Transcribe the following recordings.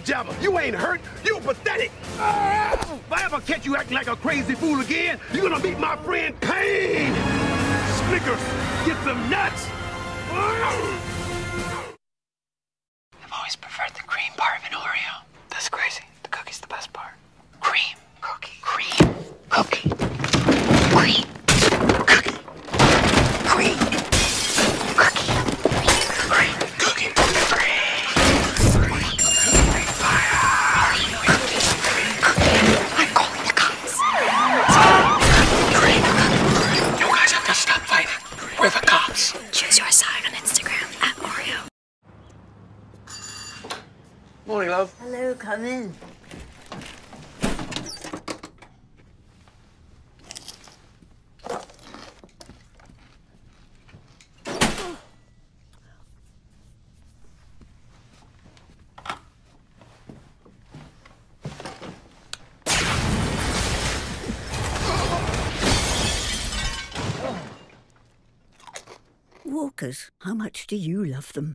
jabber. You ain't hurt. You pathetic. If I ever catch you acting like a crazy fool again, you're gonna meet my friend Kane. Snickers, get some nuts. Come in. Walkers, how much do you love them?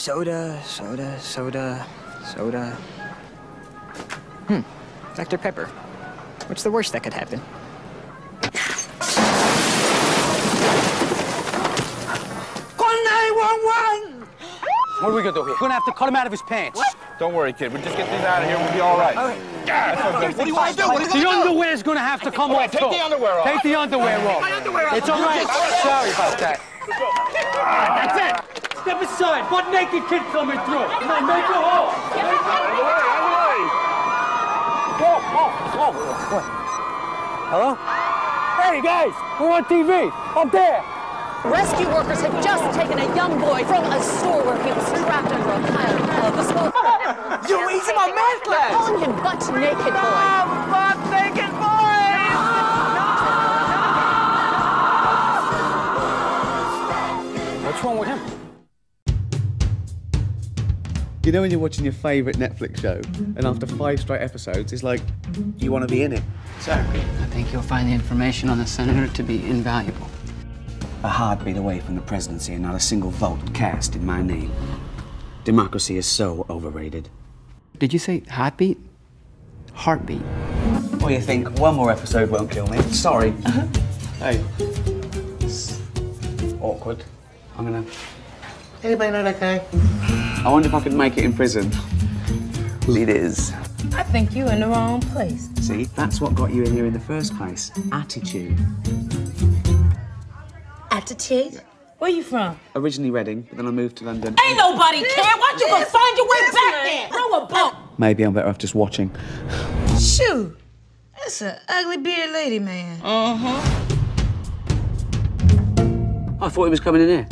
Soda, soda, soda, soda. Hmm. Dr. Pepper. What's the worst that could happen? Call 911! What are we gonna do here? We're gonna have to cut him out of his pants. What? Don't worry, kid. We'll just get these out of here and we'll be all right. What do you want to do? The underwear's gonna have to come off. take the underwear off. Take the underwear off. My underwear off. It's all right. Sorry about that. That's it. Step aside. Butt naked kid coming through. Come on, make a hole. Whoa, whoa, whoa. What? Hello? Hey guys, we're on TV. Up there. Rescue workers have just taken a young boy from a store where he was trapped under a pile of smoke. You he's in my math class! Calling him butt naked boy. Ah, You know when you're watching your favourite Netflix show, and after five straight episodes, it's like, do you want to be in it. Sir, I think you'll find the information on the senator to be invaluable. A heartbeat away from the presidency and not a single vote cast in my name. Democracy is so overrated. Did you say heartbeat? Heartbeat. What do you think? One more episode won't kill me. Sorry. Uh-huh. Hey, It's awkward. I'm gonna. Anybody know that guy? I wonder if I could make it in prison. It is. I think you're in the wrong place. See, that's what got you in here in the first place. Attitude. Attitude? Where are you from? Originally Reading, but then I moved to London. Ain't nobody care. Why don't you gonna find your way back there? Throw a boat. Maybe I'm better off just watching. Shoot. That's an ugly bearded lady, man. Uh-huh. I thought he was coming in here.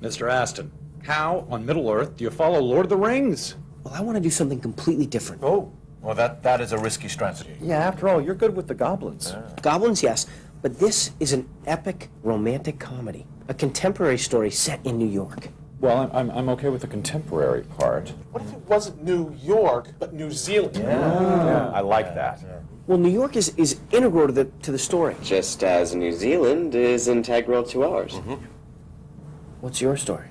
Mr. Astin, how on Middle Earth do you follow Lord of the Rings? Well, I want to do something completely different. Oh, well, that, that is a risky strategy. Yeah, after all, you're good with the goblins. Ah. Goblins, yes, but this is an epic romantic comedy, a contemporary story set in New York. Well, I'm, I'm, I'm okay with the contemporary part. What if it wasn't New York, but New Zealand? Yeah, I like that. Well, New York is, is integral to the, to the story. Just as New Zealand is integral to ours. Mm-hmm. What's your story?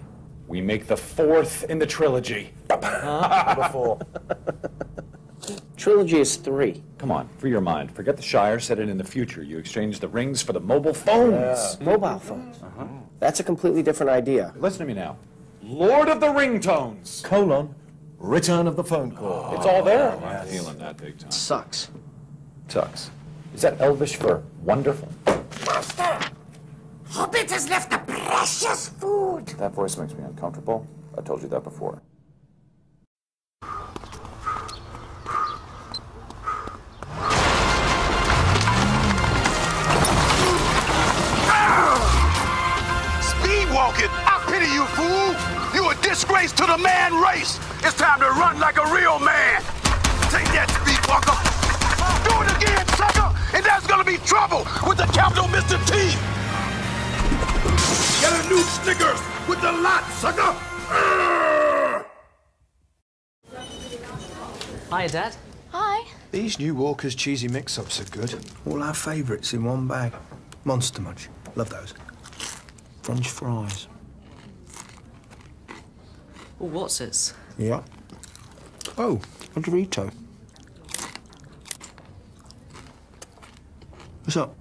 We make the fourth in the trilogy. Huh? What a. Trilogy is three. Come on, free your mind. Forget the Shire, set it in the future. You exchange the rings for the mobile phones. Mobile phones. Uh-huh. That's a completely different idea. Listen to me now. Lord of the Ringtones. Colon. Return of the phone call. It's all there. I'm feeling that big time. Sucks. Sucks. Is that Elvish for wonderful? Master, Hobbit has left the precious food. That voice makes me uncomfortable. I told you that before. Speed walking! I pity you, fool! You a disgrace to the man race! It's time to run like a real man! Take that, speed walker! Do it again, sucker! And there's gonna be trouble with the capital Mr. T! Get a new Snickers with the lot, sucker! Urgh! Hiya, Dad. Hi. These new Walker's cheesy mix-ups are good. All our favourites in one bag. Monster Munch. Love those. French fries. Oh, what's this? Yeah. Oh, a Dorito. What's up?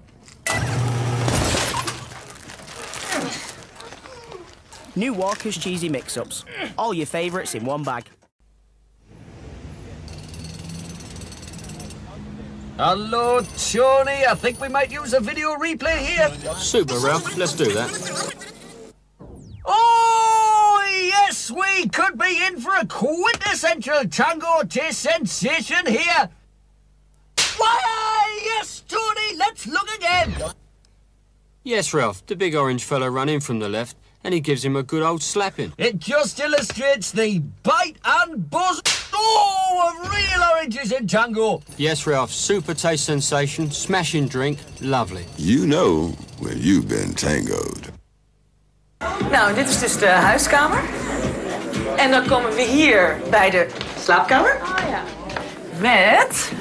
New Walker's cheesy mix-ups. All your favourites in one bag. Hello, Tony. I think we might use a video replay here. Super, Ralph. Let's do that. Oh, yes, we could be in for a quintessential tango taste sensation here. Why, ah, yes, Tony, let's look again. Yes, Ralph. The big orange fella ran in from the left, and he gives him a good old slapping. It just illustrates the bite and buzz oh, of real oranges in tango. Yes, Ralph. Super taste sensation, smashing drink, lovely. You know where you've been tangoed. Nou, dit is dus de huiskamer. En dan komen we hier bij de slaapkamer. Oh ja. Met...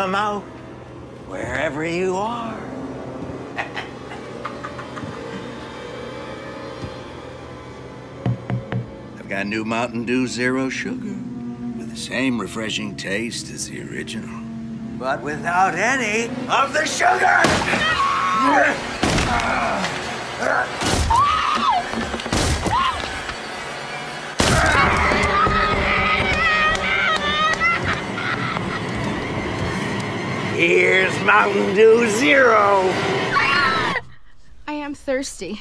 come out, wherever you are. I've got new Mountain Dew Zero Sugar with the same refreshing taste as the original, but without any of the sugar. Here's Mountain Dew Zero. I am thirsty.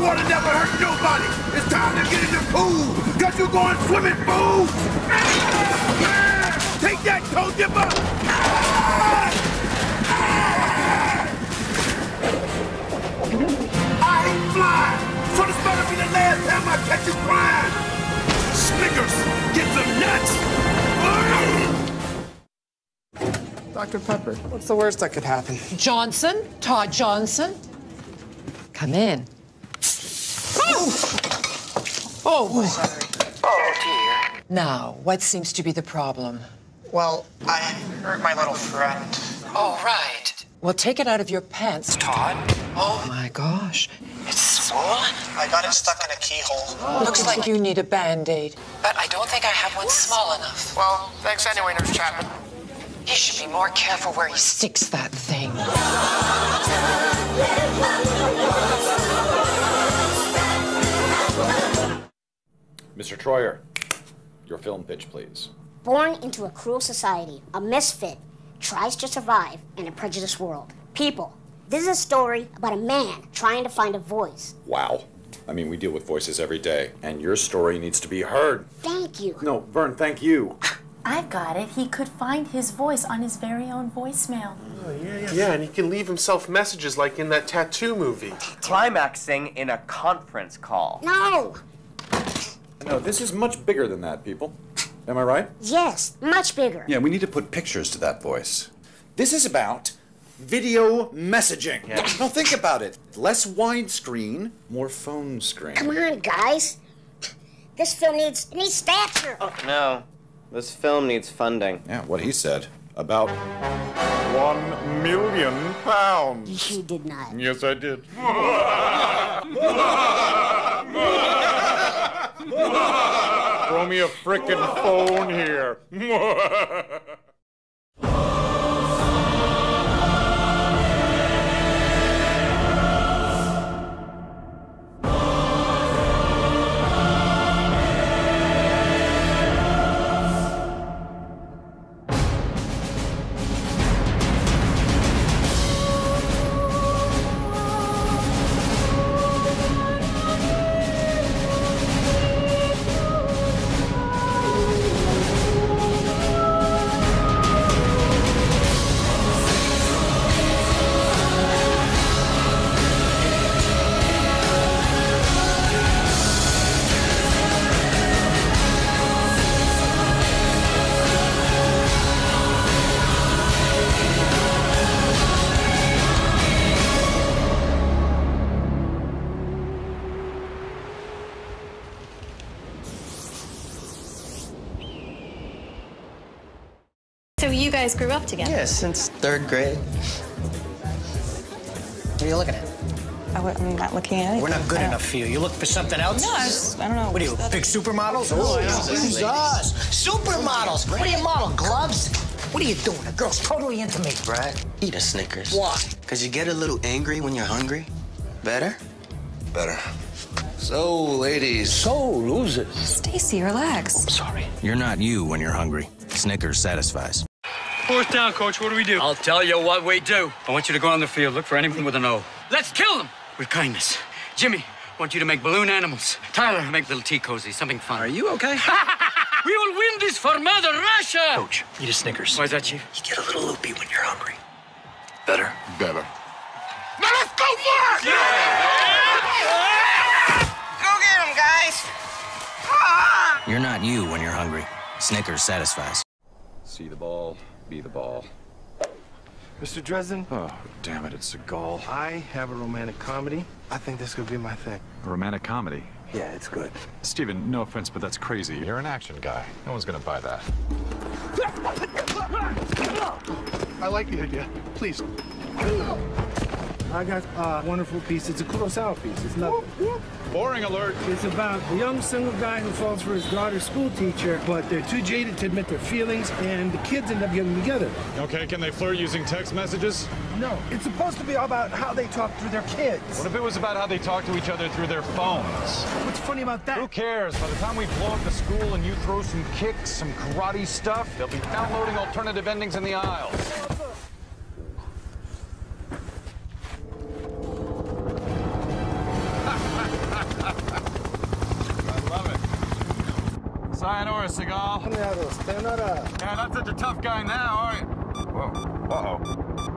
Water never hurt nobody! It's time to get in the pool! Cause you going swimming, fool! Take that, toe dipper! I ain't flying! So this better be the last time I catch you crying! Snickers, get some nuts! Dr. Pepper, what's the worst that could happen? Johnson? Todd Johnson? Come in. Oh. Oh, dear. Now, what seems to be the problem? Well, I hurt my little friend. Oh, right. Well, take it out of your pants, Todd. Oh, my gosh. It's swollen. I got it stuck in a keyhole. Looks like you need a band-aid. But I don't think I have one small enough. Well, thanks anyway, Nurse Chapman. He should be more careful where he sticks that thing. Mr. Troyer, your film pitch, please. Born into a cruel society, a misfit tries to survive in a prejudiced world. People, this is a story about a man trying to find a voice. Wow. I mean, we deal with voices every day, and your story needs to be heard. Thank you. No, Verne, thank you. I've got it. He could find his voice on his very own voicemail. Oh, yeah, yeah. Yeah, and he can leave himself messages like in that tattoo movie. Climaxing in a conference call. No! No, this is much bigger than that, people. Am I right? Yes, much bigger. Yeah, we need to put pictures to that voice. This is about video messaging. Now think about it. Less widescreen, more phone screen. Come on, guys. This film needs it needs stature. Oh, no, this film needs funding. Yeah, what he said. About one million pounds. You did not. Yes, I did. me a frickin' phone here. guys grew up together? Yeah, since third grade. What are you looking at? I w- I'm not looking at it. We're not good enough for you. You look for something else? No, I, was, I don't know. What are you, big supermodels? Oh, yeah. Jesus. Supermodels. What are you model, gloves? What are you doing? A girl's totally into me. Brad, eat a Snickers. Why? Because you get a little angry when you're hungry. Better? Better. So, ladies. So, losers. Stacy, relax. I'm sorry. You're not you when you're hungry. Snickers satisfies. Fourth down, coach. What do we do? I'll tell you what we do. I want you to go on the field, look for anyone with an O. Let's kill them with kindness. Jimmy, I want you to make balloon animals. Tyler, make little tea cozy, something fun. Are you okay? we will win this for Mother Russia! Coach, eat a Snickers. Why is that, Chief? You get a little loopy when you're hungry. Better? Better. Now let's go for it! Go get him, guys! Ah! You're not you when you're hungry. Snickers satisfies. See the ball, be the ball. Mr. Dresden? Oh, damn it, it's Seagal. I have a romantic comedy. I think this could be my thing. A romantic comedy. Yeah, it's good. Steven, no offense, but that's crazy. You're an action guy. No one's gonna buy that. I like the idea. Please. I got a wonderful piece. It's a Kurosawa piece. It's nothing. Oh, Boring alert. It's about a young single guy who falls for his daughter's school teacher, but they're too jaded to admit their feelings, and the kids end up getting together. Okay, can they flirt using text messages? No, it's supposed to be all about how they talk through their kids. What if it was about how they talk to each other through their phones? What's funny about that? Who cares? By the time we blow up the school and you throw some kicks, some karate stuff, they'll be downloading alternative endings in the aisles. Sayonara, Seagal. Yeah, not such a tough guy now, are you? Whoa. Uh-oh.